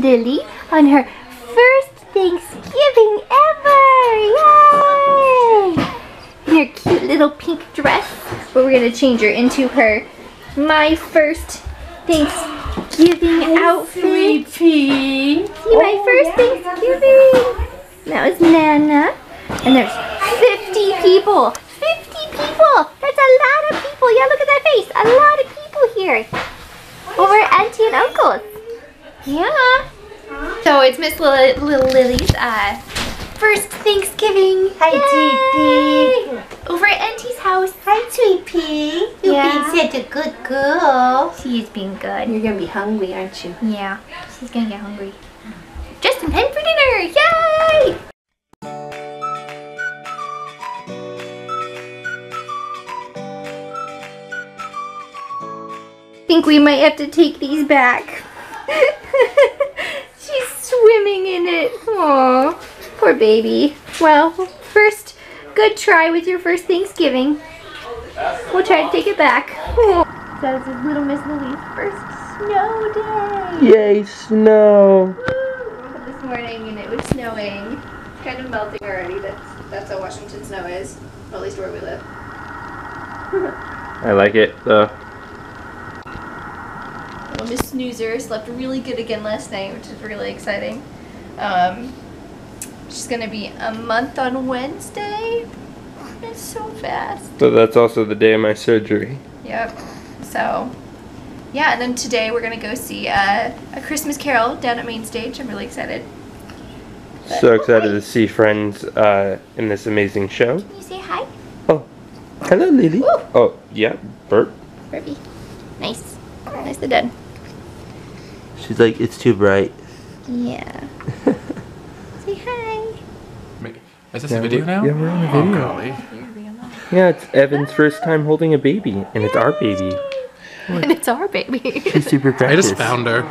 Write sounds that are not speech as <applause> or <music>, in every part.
Lily on her first Thanksgiving ever! Yay! In her cute little pink dress, but we're gonna change her into her my first Thanksgiving outfit. Sweet pea. See my first Thanksgiving. That was Nana. And there's 50 people. 50 people. That's a lot of people. Yeah, look at that face. A lot of people here. Over Auntie and Uncle's. Yeah. So it's Miss Lil Little Lily's uh, first Thanksgiving. Hi, Yay! Sweet Over at Auntie's house. Hi, Sweet Pea. You're Yeah. being such a good girl. She is being good. You're gonna be hungry, aren't you? Yeah, she's gonna get hungry. Just in time for dinner! Yay! I think we might have to take these back. <laughs> She's swimming in it. Aw, poor baby. Well, first, good try with your first Thanksgiving. We'll try to take it back. Aw. So this is little Miss Lily's first snow day. Yay, snow! Woke up this morning and it was snowing. It's kind of melting already. That's that's how Washington snow is. Or at least where we live. <laughs> I like it though. Little Miss Snoozer slept really good again last night, which is really exciting. Um, she's gonna be a month on Wednesday. It's so fast. So that's also the day of my surgery. Yep. So, yeah, and then today we're gonna go see uh, a Christmas Carol down at Main Stage. I'm really excited. So excited to see friends uh, in this amazing show. Can you say hi, Oh, hello, Lily. Woo. Oh, yeah, burp. Herbie? Nice. Nicely done. She's like, it's too bright. Yeah. <laughs> Say hi. Is this Yeah, a video now? yeah, we're on a Oh, golly. Yeah, it's Evan's first time holding a baby, and it's our baby. And it's our baby. She's super precious. I just found her.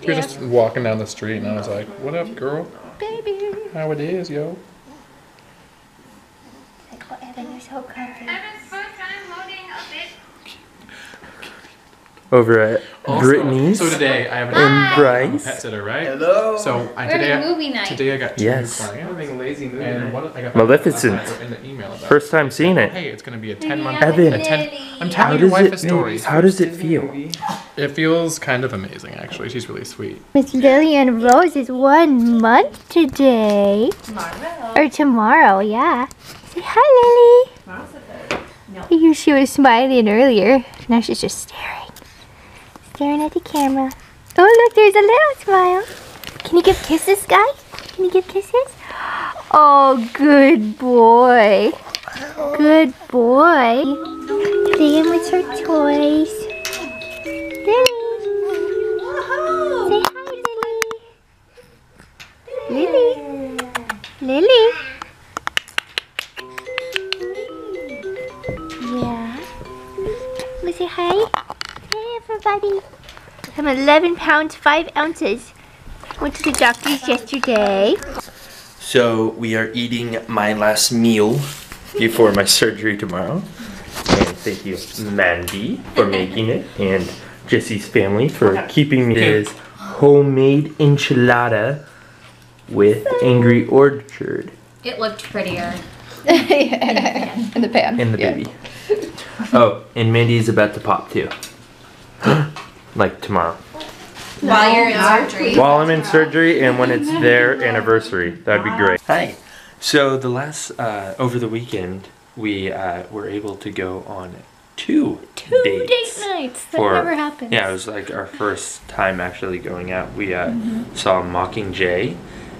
We were Yeah. just walking down the street, and I was like, "What up, girl? baby. How it is, yo?" Like, oh, Evan, you're so comfy. Over at Also, Brittany's So today I have an and I'm a Bryce. pet sitter, right? Hello. So I We're today I, movie night. today I got two Yes. new I'm clients, having a lazy movie. and night. what I got Maleficent. last night in the email about First time seeing it. Hey, it's gonna be a ten month. Evan. a 10, I'm How telling your does wife a it story. How does it feel? It feels kind of amazing, actually. She's really sweet. Miss Lillian Rose is one month today. Tomorrow. Or tomorrow, yeah. Say hi, Lily. You, she was smiling earlier. Now she's just staring. Staring at the camera. Oh, look, there's a little smile. Can you give kisses, guy? Can you give kisses? Oh, good boy. Good boy. Playing with her toys. Lily. Say hi, Lily. Lily. Lily. Yeah. Wanna say hi? Hey, everybody. I'm 11 pounds, 5 ounces. Went to the doctor's yesterday. So we are eating my last meal before my surgery tomorrow. And thank you, Mandy, for making it, and Jesse's family for keeping me. It is homemade enchilada with Angry Orchard It looked prettier. <laughs> In the pan. In the baby. Oh, and Mandy's about to pop too. <gasps> like tomorrow. While you're in surgery. While I'm in surgery and when it's their anniversary. That'd be great. Hi. So the last uh, over the weekend we uh, were able to go on two, Two dates. date nights. That for- never happens. Yeah, it was like our first time actually going out. We uh, saw Mockingjay.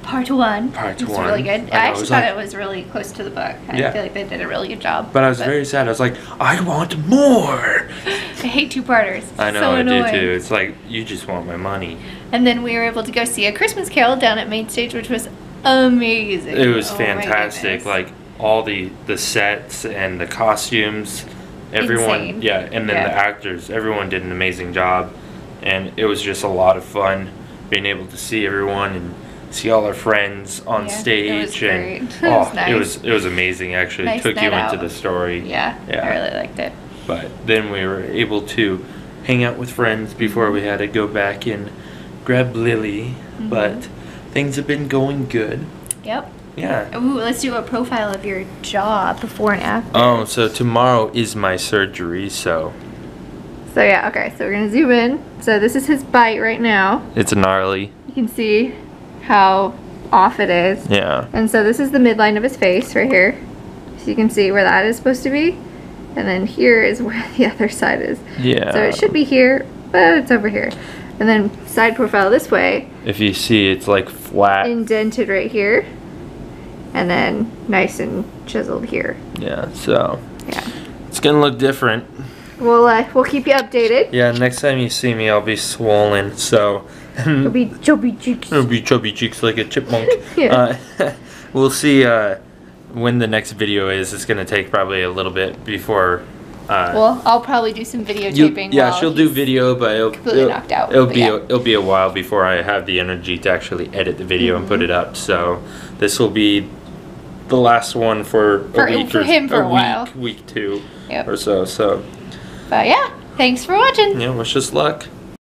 Part one. Part it's one. really good. I I, actually thought like- it was really close to the book. I Yeah. feel like they did a really good job. But I was very sad. I was like, I want more. <laughs> I hate two-parters. It's I know, so I annoying. do too. It's like you just want my money. And then we were able to go see a Christmas Carol down at Main Stage, which was amazing. It was Oh fantastic. Like all the the sets and the costumes, everyone. Insane. Yeah, and then Yeah. the actors. Everyone did an amazing job, and it was just a lot of fun being able to see everyone and see all our friends on Yeah, it stage <laughs> was and great. It oh, was nice. it was it was amazing. Actually, Nice took you night into the story. Yeah, Yeah. I really liked it. But then we were able to hang out with friends before we had to go back and grab Lily, Mm-hmm. but things have been going good. Yep. Yeah. Ooh, let's do a profile of your jaw before and after. Oh, so tomorrow is my surgery, so So yeah, okay, so we're gonna zoom in. So this is his bite right now. it's gnarly. You can see how off it is. Yeah. And so this is the midline of his face right here. So you can see where that is supposed to be. And then here is <laughs> where the other side is. Yeah. So it should be here, but it's over here. And then side profile this way, If you see, it's like flat. indented right here. And then nice and chiseled here. yeah. So Yeah. it's gonna look different. We'll uh, we'll keep you updated. Yeah. Next time you see me, I'll be swollen. So. It'll be chubby cheeks. It'll be chubby cheeks like a chipmunk. <laughs> Yeah. Uh, <laughs> we'll see uh, when the next video is. It's gonna take probably a little bit before. Uh, Well, I'll probably do some videotaping. yeah, she'll do video, but it'll, completely it'll, knocked out, it'll be yeah. a, it'll be a while before I have the energy to actually edit the video and put it up. So this will be the last one for, For- a week for or him for a week, while. week two Yep. or so. So But yeah, thanks for watching. yeah, wish us luck.